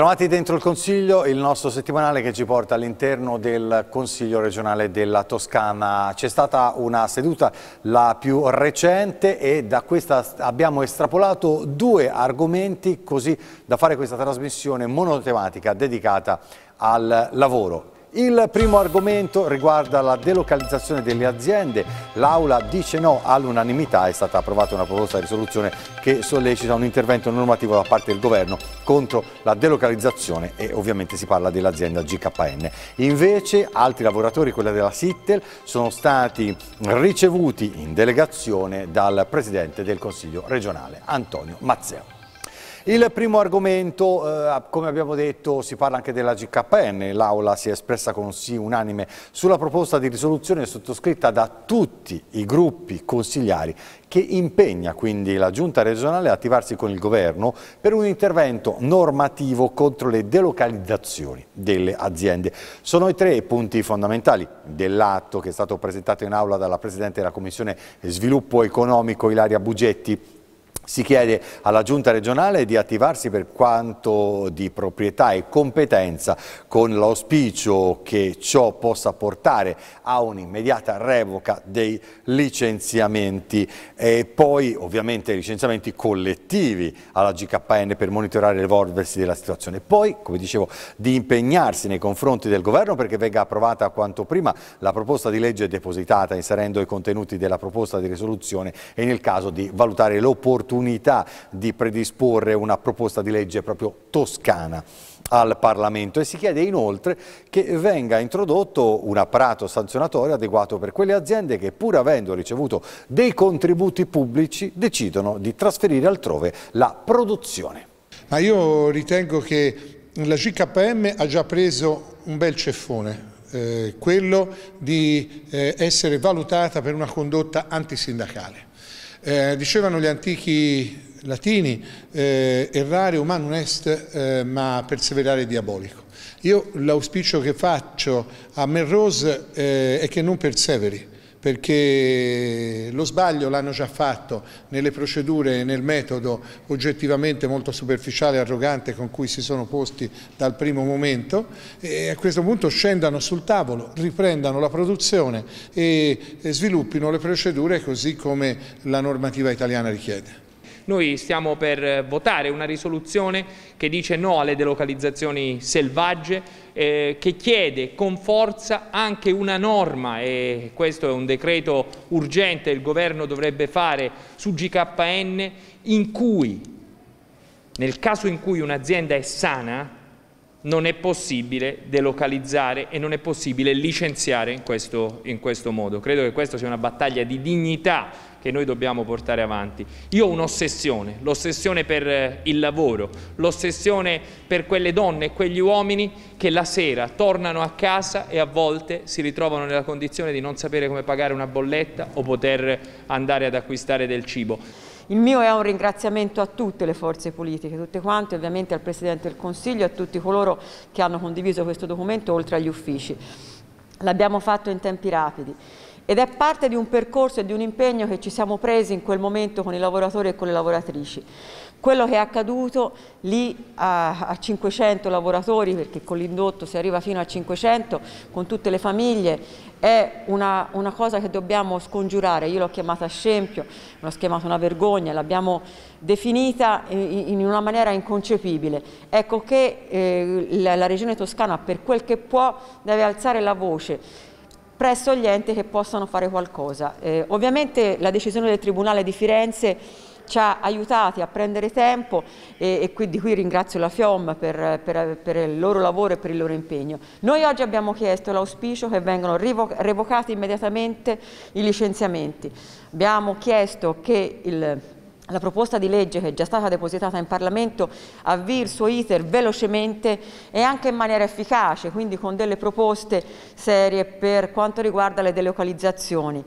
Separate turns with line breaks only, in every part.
Bentrovati dentro il Consiglio, il nostro settimanale che ci porta all'interno del Consiglio regionale della Toscana. C'è stata una seduta la più recente e da questa abbiamo estrapolato due argomenti così da fare questa trasmissione monotematica dedicata al lavoro. Il primo argomento riguarda la delocalizzazione delle aziende. L'Aula dice no all'unanimità, è stata approvata una proposta di risoluzione che sollecita un intervento normativo da parte del governo contro la delocalizzazione e ovviamente si parla dell'azienda GKN. Invece altri lavoratori, quella della Sittel, sono stati ricevuti in delegazione dal Presidente del Consiglio regionale Antonio Mazzeo. Il primo argomento, eh, come abbiamo detto, si parla anche della GKN. L'Aula si è espressa con un sì unanime sulla proposta di risoluzione sottoscritta da tutti i gruppi consigliari che impegna quindi la Giunta regionale a attivarsi con il Governo per un intervento normativo contro le delocalizzazioni delle aziende. Sono i tre punti fondamentali dell'atto che è stato presentato in aula dalla Presidente della Commissione Sviluppo Economico Ilaria Bugetti si chiede alla Giunta regionale di attivarsi per quanto di proprietà e competenza con l'auspicio che ciò possa portare a un'immediata revoca dei licenziamenti e poi ovviamente licenziamenti collettivi alla GKN per monitorare l'evolversi della situazione. Poi, come dicevo, di impegnarsi nei confronti del governo perché venga approvata quanto prima la proposta di legge depositata inserendo i contenuti della proposta di risoluzione e nel caso di valutare l'opportunità l'opportunità di predisporre una proposta di legge proprio toscana al Parlamento e si chiede inoltre che venga introdotto un apparato sanzionatorio adeguato per quelle aziende che pur avendo ricevuto dei contributi pubblici decidono di trasferire altrove la produzione.
Ma io ritengo che la GKM ha già preso un bel ceffone, eh, quello di eh, essere valutata per una condotta antisindacale. Eh, dicevano gli antichi latini, eh, errare umanum est, eh, ma perseverare diabolico. Io l'auspicio che faccio a Melrose eh, è che non perseveri, perché lo sbaglio l'hanno già fatto nelle procedure e nel metodo oggettivamente molto superficiale e arrogante con cui si sono posti dal primo momento e a questo punto scendano sul tavolo, riprendano la produzione e sviluppino le procedure così come la normativa italiana richiede.
Noi stiamo per votare una risoluzione che dice no alle delocalizzazioni selvagge, eh, che chiede con forza anche una norma, e questo è un decreto urgente il Governo dovrebbe fare su GKN, in cui, nel caso in cui un'azienda è sana, non è possibile delocalizzare e non è possibile licenziare in questo, in questo modo. Credo che questa sia una battaglia di dignità che noi dobbiamo portare avanti. Io ho un'ossessione, l'ossessione per eh, il lavoro, l'ossessione per quelle donne e quegli uomini che la sera tornano a casa e a volte si ritrovano nella condizione di non sapere come pagare una bolletta o poter andare ad acquistare del cibo.
Il mio è un ringraziamento a tutte le forze politiche, tutte quante, ovviamente al Presidente del Consiglio e a tutti coloro che hanno condiviso questo documento oltre agli uffici. L'abbiamo fatto in tempi rapidi ed è parte di un percorso e di un impegno che ci siamo presi in quel momento con i lavoratori e con le lavoratrici. Quello che è accaduto lì a, a 500 lavoratori, perché con l'indotto si arriva fino a 500, con tutte le famiglie, è una, una cosa che dobbiamo scongiurare. Io l'ho chiamata scempio, l'ho chiamata una vergogna, l'abbiamo definita in, in, una maniera inconcepibile. Ecco che eh, la, la Regione Toscana, per quel che può, deve alzare la voce presso gli enti che possano fare qualcosa. Eh, ovviamente la decisione del Tribunale di Firenze ci ha aiutati a prendere tempo e, e qui ringrazio la FIOM per, per, per, il loro lavoro e per il loro impegno. Noi oggi abbiamo chiesto l'auspicio che vengano revocati immediatamente i licenziamenti. Abbiamo chiesto che il la proposta di legge che è già stata depositata in Parlamento avvii il suo iter velocemente e anche in maniera efficace, quindi con delle proposte serie per quanto riguarda le delocalizzazioni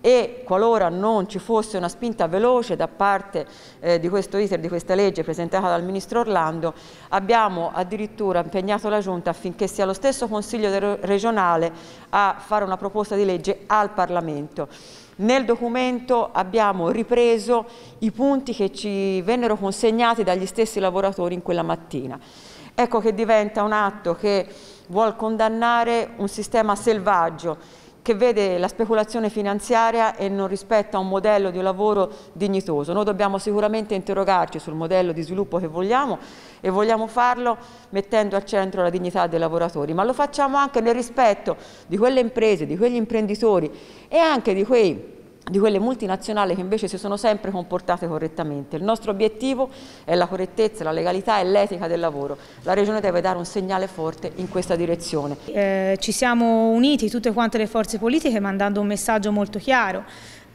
e qualora non ci fosse una spinta veloce da parte eh, di questo iter, di questa legge presentata dal Ministro Orlando, abbiamo addirittura impegnato la Giunta affinché sia lo stesso Consiglio regionale a fare una proposta di legge al Parlamento. Nel documento abbiamo ripreso i punti che ci vennero consegnati dagli stessi lavoratori in quella mattina. ecco che diventa un atto che vuol condannare un sistema selvaggio che vede la speculazione finanziaria e non rispetta un modello di lavoro dignitoso. Noi dobbiamo sicuramente interrogarci sul modello di sviluppo che vogliamo e vogliamo farlo mettendo al centro la dignità dei lavoratori, ma lo facciamo anche nel rispetto di quelle imprese, di quegli imprenditori e anche di quei di quelle multinazionali che invece si sono sempre comportate correttamente. Il nostro obiettivo è la correttezza, la legalità e l'etica del lavoro. La Regione deve dare un segnale forte in questa direzione.
Eh, ci siamo uniti tutte quante le forze politiche mandando un messaggio molto chiaro.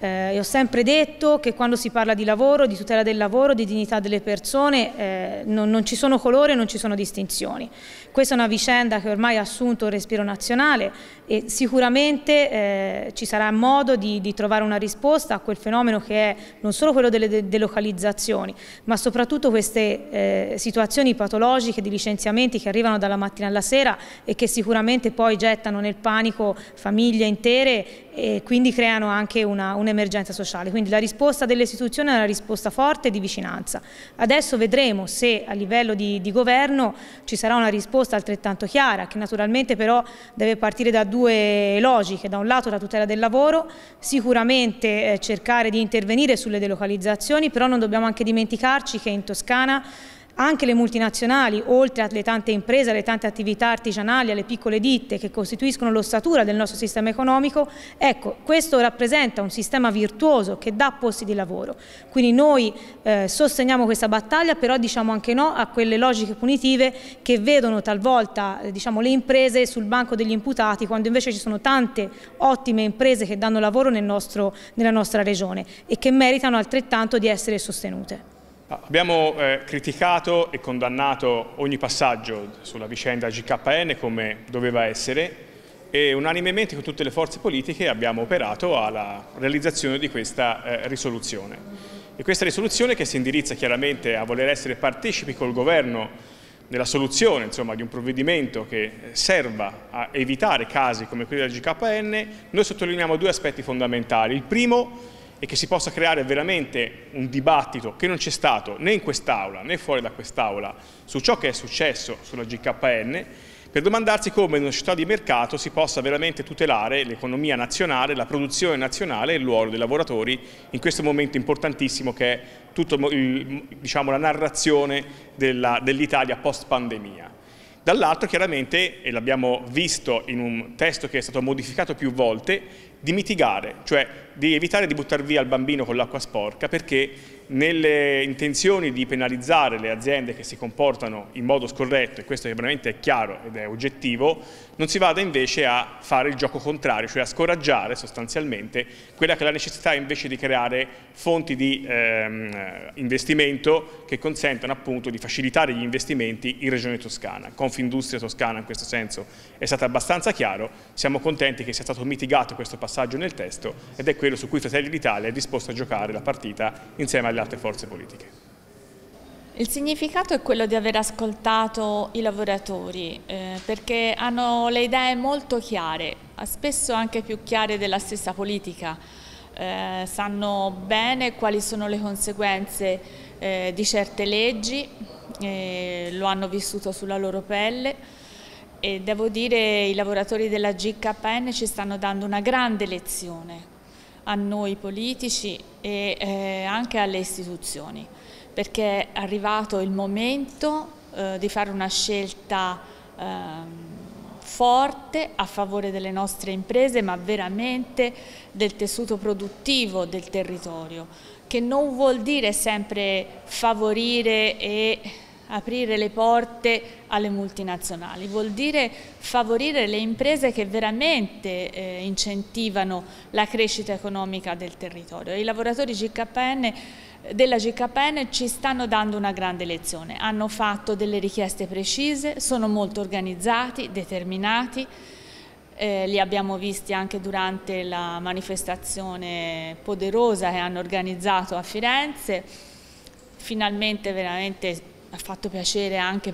Eh, ho sempre detto che quando si parla di lavoro, di tutela del lavoro, di dignità delle persone, eh, non, non, ci sono colori e non ci sono distinzioni. Questa è una vicenda che ormai ha assunto un respiro nazionale e sicuramente eh, ci sarà modo di, di, trovare una risposta a quel fenomeno che è non solo quello delle delocalizzazioni, ma soprattutto queste eh, situazioni patologiche di licenziamenti che arrivano dalla mattina alla sera e che sicuramente poi gettano nel panico famiglie intere e quindi creano anche un'emergenza un sociale. Quindi la risposta delle istituzioni è una risposta forte di vicinanza. Adesso vedremo se a livello di, di governo ci sarà una risposta altrettanto chiara, che naturalmente però deve partire da due logiche, da un lato la tutela del lavoro, sicuramente eh, cercare di intervenire sulle delocalizzazioni, però non dobbiamo anche dimenticarci che in Toscana anche le multinazionali, oltre alle tante imprese, alle tante attività artigianali, alle piccole ditte che costituiscono l'ossatura del nostro sistema economico, ecco, questo rappresenta un sistema virtuoso che dà posti di lavoro. Quindi noi eh, sosteniamo questa battaglia, però diciamo anche no a quelle logiche punitive che vedono talvolta eh, diciamo, le imprese sul banco degli imputati, quando invece ci sono tante ottime imprese che danno lavoro nel nostro, nella nostra regione e che meritano altrettanto di essere sostenute.
Abbiamo eh, criticato e condannato ogni passaggio sulla vicenda GKN come doveva essere e unanimemente con tutte le forze politiche abbiamo operato alla realizzazione di questa eh, risoluzione. E questa risoluzione che si indirizza chiaramente a voler essere partecipi col governo nella soluzione insomma, di un provvedimento che serva a evitare casi come quelli del GKN, noi sottolineiamo due aspetti fondamentali. Il primo e che si possa creare veramente un dibattito che non c'è stato né in quest'Aula né fuori da quest'Aula su ciò che è successo sulla GKN per domandarsi come in una società di mercato si possa veramente tutelare l'economia nazionale, la produzione nazionale e il ruolo dei lavoratori in questo momento importantissimo che è tutta diciamo, la narrazione dell'Italia dell post pandemia. Dall'altro chiaramente, e l'abbiamo visto in un testo che è stato modificato più volte, di mitigare, cioè di evitare di buttare via il bambino con l'acqua sporca perché nelle intenzioni di penalizzare le aziende che si comportano in modo scorretto, e questo veramente è chiaro ed è oggettivo, non si vada invece a fare il gioco contrario, cioè a scoraggiare sostanzialmente quella che è la necessità invece di creare fonti di ehm, investimento che consentano appunto di facilitare gli investimenti in Regione Toscana. Confindustria Toscana in questo senso è stato abbastanza chiaro, siamo contenti che sia stato mitigato questo passaggio nel testo ed è quello su cui Fratelli d'Italia è disposto a giocare la partita insieme alle altre forze politiche.
Il significato è quello di aver ascoltato i lavoratori eh, perché hanno le idee molto chiare, spesso anche più chiare della stessa politica, eh, sanno bene quali sono le conseguenze eh, di certe leggi, eh, lo hanno vissuto sulla loro pelle e devo dire i lavoratori della GKN ci stanno dando una grande lezione a noi politici e eh, anche alle istituzioni, perché è arrivato il momento eh, di fare una scelta eh, forte a favore delle nostre imprese, ma veramente del tessuto produttivo del territorio, che non vuol dire sempre favorire e aprire le porte alle multinazionali, vuol dire favorire le imprese che veramente eh, incentivano la crescita economica del territorio. I lavoratori GKN, della GKN ci stanno dando una grande lezione, hanno fatto delle richieste precise, sono molto organizzati, determinati, eh, li abbiamo visti anche durante la manifestazione poderosa che hanno organizzato a Firenze, finalmente veramente ha fatto piacere anche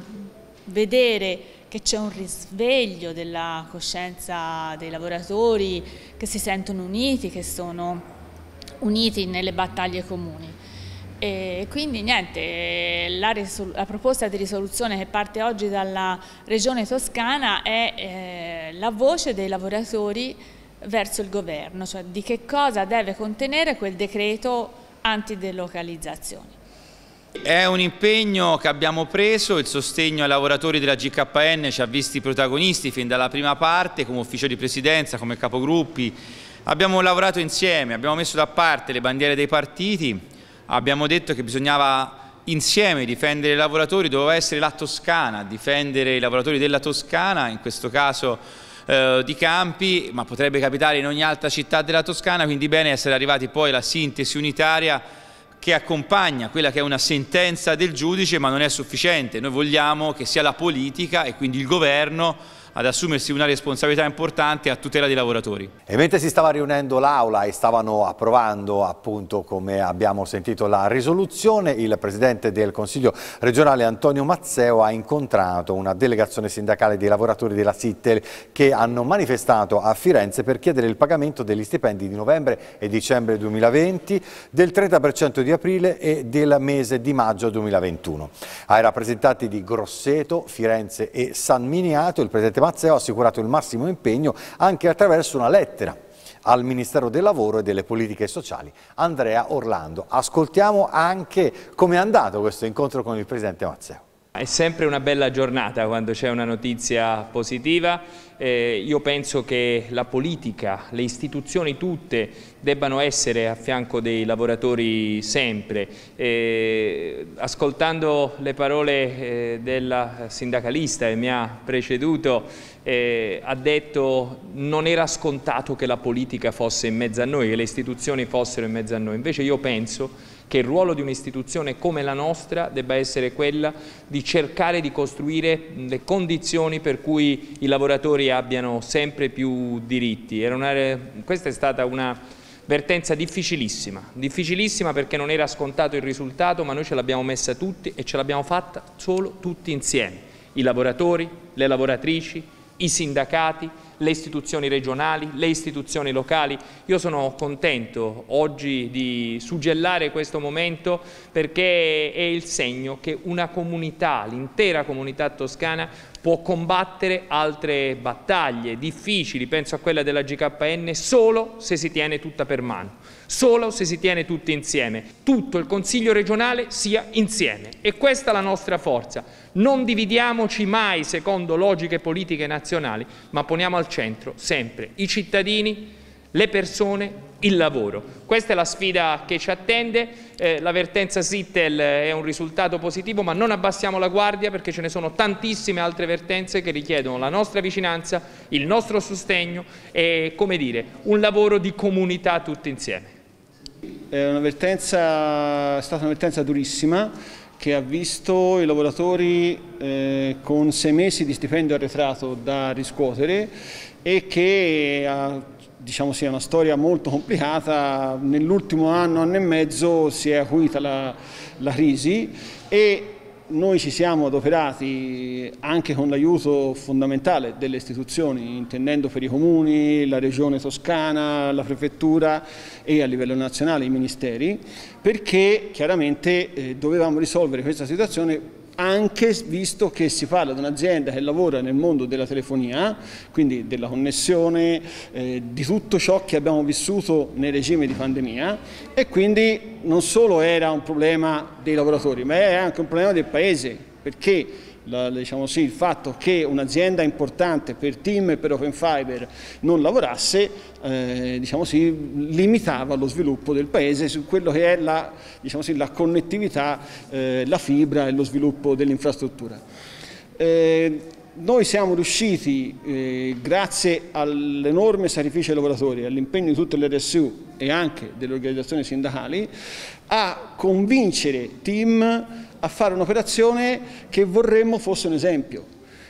vedere che c'è un risveglio della coscienza dei lavoratori che si sentono uniti, che sono uniti nelle battaglie comuni. E quindi niente, la, la, proposta di risoluzione che parte oggi dalla Regione Toscana è eh, la voce dei lavoratori verso il governo, cioè di che cosa deve contenere quel decreto antidelocalizzazione.
È un impegno che abbiamo preso, il sostegno ai lavoratori della GKN ci ha visti protagonisti fin dalla prima parte, come ufficio di presidenza, come capogruppi. Abbiamo lavorato insieme, abbiamo messo da parte le bandiere dei partiti, abbiamo detto che bisognava insieme difendere i lavoratori, doveva essere la Toscana, difendere i lavoratori della Toscana, in questo caso eh, di Campi, ma potrebbe capitare in ogni altra città della Toscana, quindi bene essere arrivati poi alla sintesi unitaria che accompagna quella che è una sentenza del giudice ma non è sufficiente. Noi vogliamo che sia la politica e quindi il governo ad assumersi una responsabilità importante a tutela dei lavoratori.
E mentre si stava riunendo l'Aula e stavano approvando appunto come abbiamo sentito la risoluzione, il Presidente del Consiglio regionale Antonio Mazzeo ha incontrato una delegazione sindacale dei lavoratori della Sittel che hanno manifestato a Firenze per chiedere il pagamento degli stipendi di novembre e dicembre 2020, del 30% di aprile e del mese di maggio 2021. Ai rappresentanti di Grosseto, Firenze e San Miniato il Presidente Mazzeo ha assicurato il massimo impegno anche attraverso una lettera al Ministero del Lavoro e delle Politiche Sociali, Andrea Orlando. Ascoltiamo anche come è andato questo incontro con il Presidente Mazzeo.
È sempre una bella giornata quando c'è una notizia positiva. Eh, io penso che la politica, le istituzioni tutte debbano essere a fianco dei lavoratori sempre. Eh, ascoltando le parole eh, della sindacalista che mi ha preceduto, eh, ha detto non era scontato che la politica fosse in mezzo a noi, che le istituzioni fossero in mezzo a noi. Invece io penso che il ruolo di un'istituzione come la nostra debba essere quella di cercare di costruire le condizioni per cui i lavoratori abbiano sempre più diritti. Una, questa è stata una vertenza difficilissima, difficilissima perché non era scontato il risultato, ma noi ce l'abbiamo messa tutti e ce l'abbiamo fatta solo tutti insieme, i lavoratori, le lavoratrici, i sindacati, le istituzioni regionali, le istituzioni locali. Io sono contento oggi di suggellare questo momento perché è il segno che una comunità, l'intera comunità toscana, può combattere altre battaglie difficili, penso a quella della GKN, solo se si tiene tutta per mano, solo se si tiene tutti insieme, tutto il Consiglio regionale sia insieme e questa è la nostra forza. Non dividiamoci mai secondo logiche politiche nazionali, ma poniamo al centro sempre i cittadini, le persone, il lavoro. Questa è la sfida che ci attende, eh, la Sittel è un risultato positivo ma non abbassiamo la guardia perché ce ne sono tantissime altre vertenze che richiedono la nostra vicinanza, il nostro sostegno e come dire, un lavoro di comunità tutti insieme.
È, è stata una vertenza durissima che ha visto i lavoratori eh, con sei mesi di stipendio arretrato da riscuotere e che ha diciamo sia una storia molto complicata, nell'ultimo anno, anno e mezzo si è acuita la, la crisi e noi ci siamo adoperati anche con l'aiuto fondamentale delle istituzioni, intendendo per i comuni, la regione toscana, la prefettura e a livello nazionale i ministeri, perché chiaramente eh, dovevamo risolvere questa situazione anche visto che si parla di un'azienda che lavora nel mondo della telefonia, quindi della connessione, eh, di tutto ciò che abbiamo vissuto nel regime di pandemia e quindi non solo era un problema dei lavoratori, ma è anche un problema del Paese, perché la, diciamo sì, il fatto che un'azienda importante per Team e per Open Fiber non lavorasse eh, diciamo sì, limitava lo sviluppo del paese su quello che è la, diciamo sì, la connettività, eh, la fibra e lo sviluppo dell'infrastruttura. Eh, noi siamo riusciti, eh, grazie all'enorme sacrificio dei lavoratori, all'impegno di tutte le RSU e anche delle organizzazioni sindacali, a convincere team a fare un'operazione che vorremmo fosse un esempio.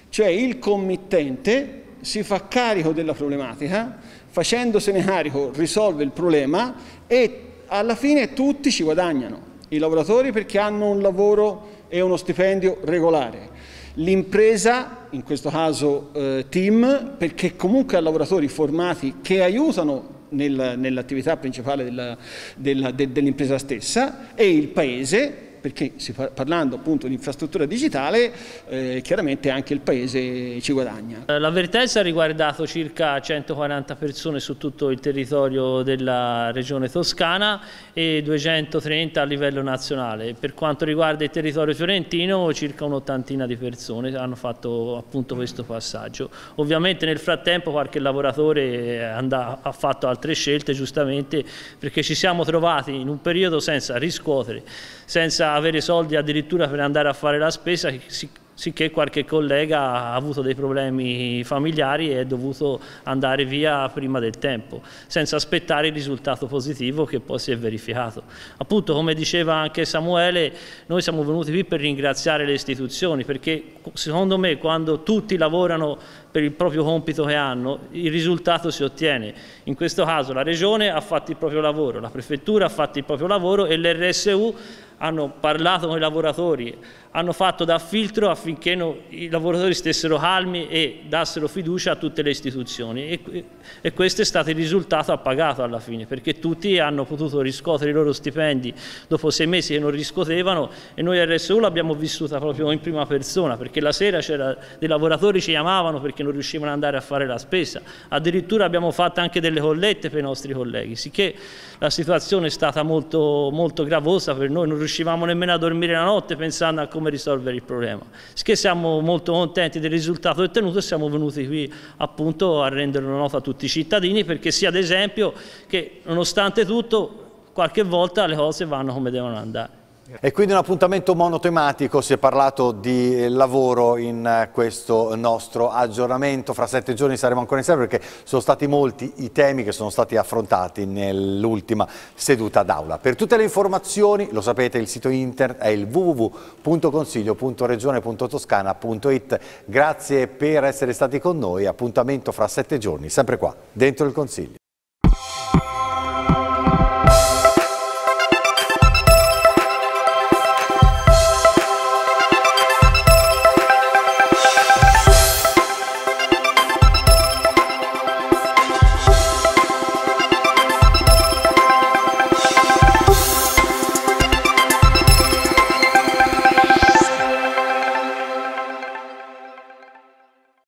Cioè il committente si fa carico della problematica, facendosene carico risolve il problema e alla fine tutti ci guadagnano. I lavoratori perché hanno un lavoro e uno stipendio regolare, l'impresa, in questo caso eh, team, perché comunque ha lavoratori formati che aiutano nel, nell'attività principale dell'impresa stessa e il Paese perché parlando appunto di infrastruttura digitale eh, chiaramente anche il Paese ci guadagna.
Eh, l'avvertenza ha riguardato circa 140 persone su tutto il territorio della regione toscana e 230 a livello nazionale. Per quanto riguarda il territorio fiorentino circa un'ottantina di persone hanno fatto appunto questo passaggio. Ovviamente nel frattempo qualche lavoratore ha fatto altre scelte giustamente perché ci siamo trovati in un periodo senza riscuotere, senza avere soldi addirittura per andare a fare la spesa, sicché qualche collega ha avuto dei problemi familiari e è dovuto andare via prima del tempo, senza aspettare il risultato positivo che poi si è verificato. Appunto, come diceva anche Samuele, noi siamo venuti qui per ringraziare le istituzioni, perché secondo me quando tutti lavorano per il proprio compito che hanno, il risultato si ottiene. In questo caso la Regione ha fatto il proprio lavoro, la Prefettura ha fatto il proprio lavoro e l'RSU hanno parlato con i lavoratori, hanno fatto da filtro affinché no, i lavoratori stessero calmi e dassero fiducia a tutte le istituzioni e, e, questo è stato il risultato appagato alla fine perché tutti hanno potuto riscuotere i loro stipendi dopo sei mesi che non riscuotevano e noi RSU l'abbiamo vissuta proprio in prima persona perché la sera c'era dei lavoratori ci chiamavano perché non riuscivano ad andare a fare la spesa addirittura abbiamo fatto anche delle collette per i nostri colleghi sicché la situazione è stata molto, molto gravosa per noi non riuscivamo nemmeno a dormire la notte pensando a come risolvere il problema. Che siamo molto contenti del risultato ottenuto e siamo venuti qui appunto a rendere una nota a tutti i cittadini perché sia ad esempio che nonostante tutto qualche volta le cose vanno come devono andare.
E quindi un appuntamento monotematico, si è parlato di lavoro in questo nostro aggiornamento, fra sette giorni saremo ancora insieme perché sono stati molti i temi che sono stati affrontati nell'ultima seduta d'aula. Per tutte le informazioni, lo sapete, il sito internet è il www.consiglio.regione.toscana.it. Grazie per essere stati con noi, appuntamento fra sette giorni, sempre qua, dentro il Consiglio.